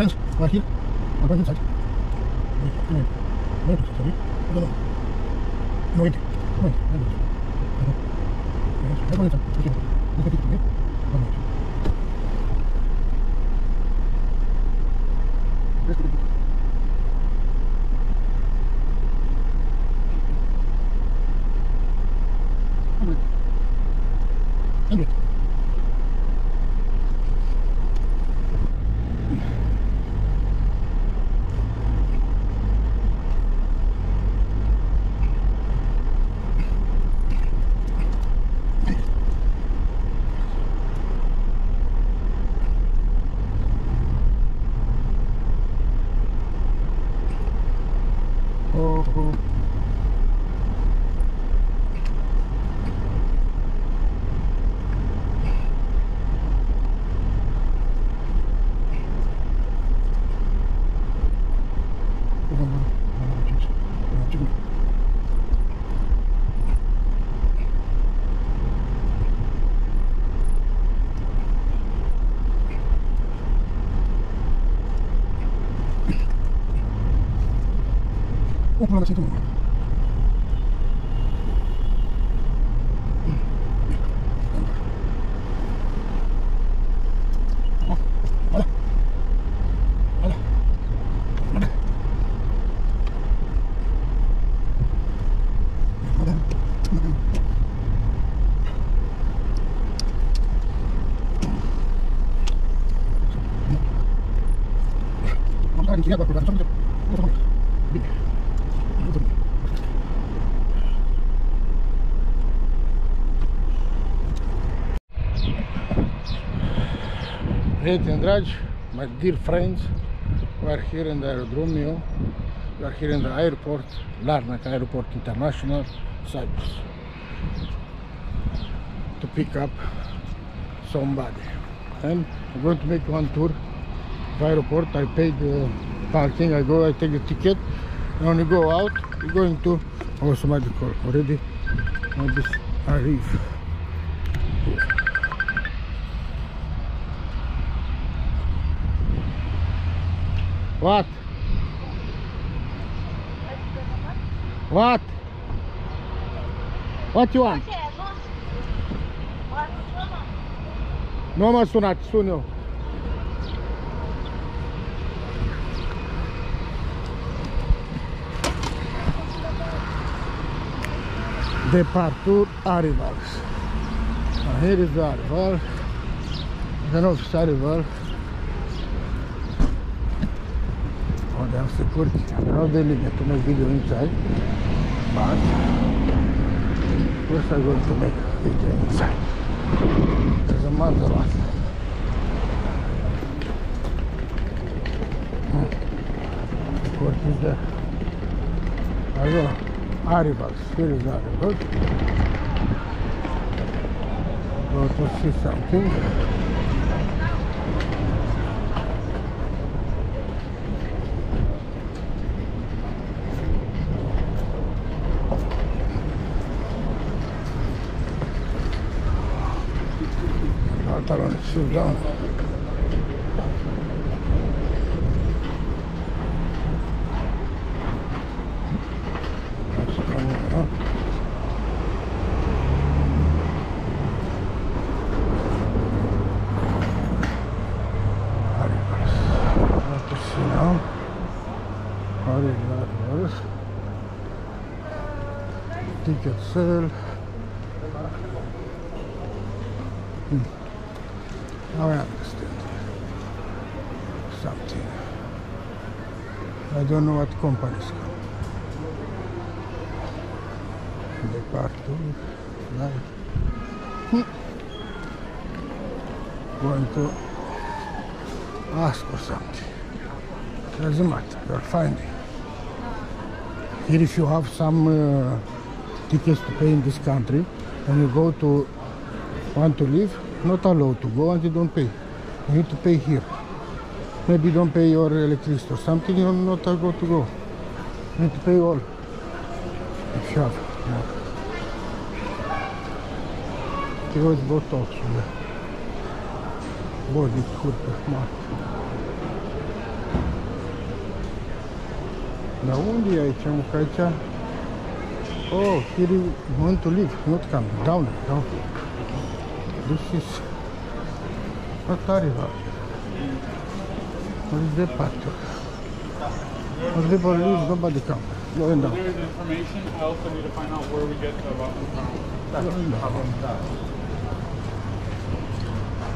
bench right here. I'll go inside. Wait, wait, sorry. No, no, wait, wait, wait. I'll go inside. Okay, look at it, okay? One minute. Let's look at it. Thank you. 오픈하면 진짜 먹어 Yeah, but we're going to Prieteni dragi, my dear friends, we are here in the aerodromio. We are here in the airport, Larnaca Airport International, Cyprus, to pick up somebody. And I'm going to make one tour of airport. I paid the parking. I go, I take the ticket. And when you go out, you're going to oh somebody call already. Now this arrive. What? What? What you want? No, mas sunat, sunio. Departure arrivals. Here is the arrival. The notice arrival. Security. I don't know if they limit to make video inside. But first I'm going to make video inside. There's a Maserati. What is there? I go arrivals. Here is the arrival. Go to see something. parando de Suzano. Ticket sale. Hmm. I understand something. I don't know what companies come. Departure, flight. Hmm. Going to ask for something. Doesn't matter, you're finding. Here if you have some uh, tickets to pay in this country and you go to want to leave, not allowed to go and you don't pay. You need to pay here. Maybe don't pay your electricity or something, you're not allowed to go. You need to pay all. If you have. Yeah. Here is botox. Body curve, mart. Dar unde e aici, mă, că aici... Oh, here you want to live, not come, down, down. Душиш. Отарига. Mas de pato. Mas de bolis não vai de campo. Não é não.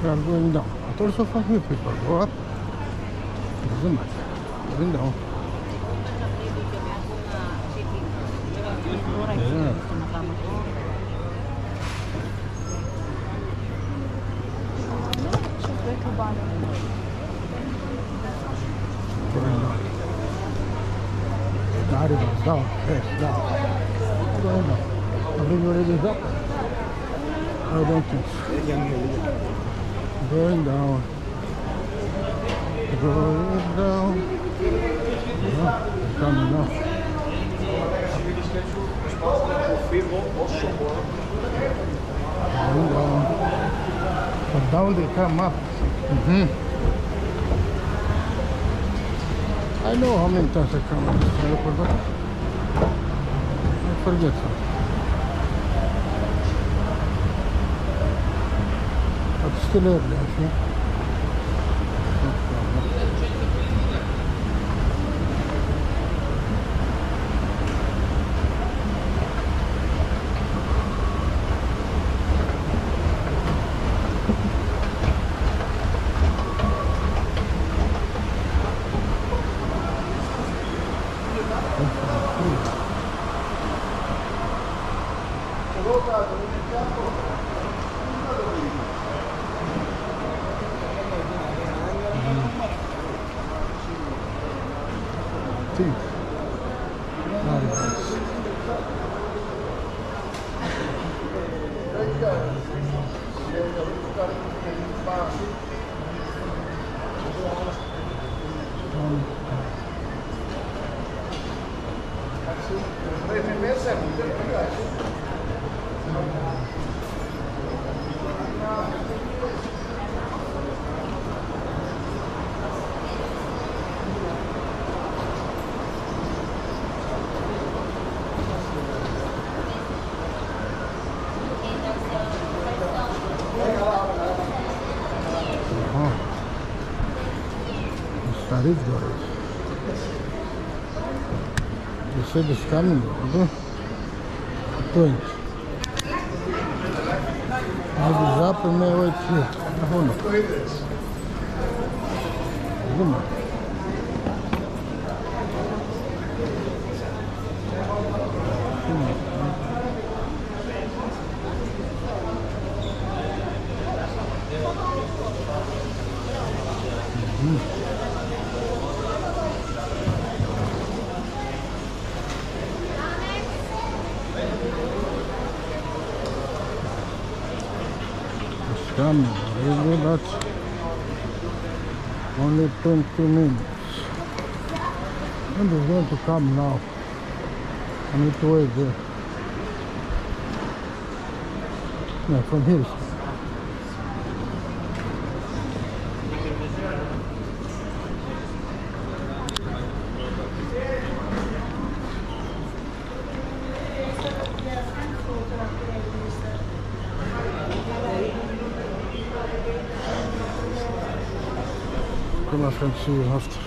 I'm going down. I thought so ver people go up. Doesn't matter. Going down. Not even down. Yes, down. Going down. Everybody is up. I don't think. Going down. Going down. Yeah, coming now. Going down. But down they come up. hmm I know how many times I come but I forget some. But still early, I think. Think. Very nice. Deixa eu buscar no Atuante. Avisar para o meu oito. Arruma. Arruma. Thank you. Don't coming, really, but only 20 minutes. And it's going to come now. I need to wait there. Yeah, from here. unerschöpflich haft.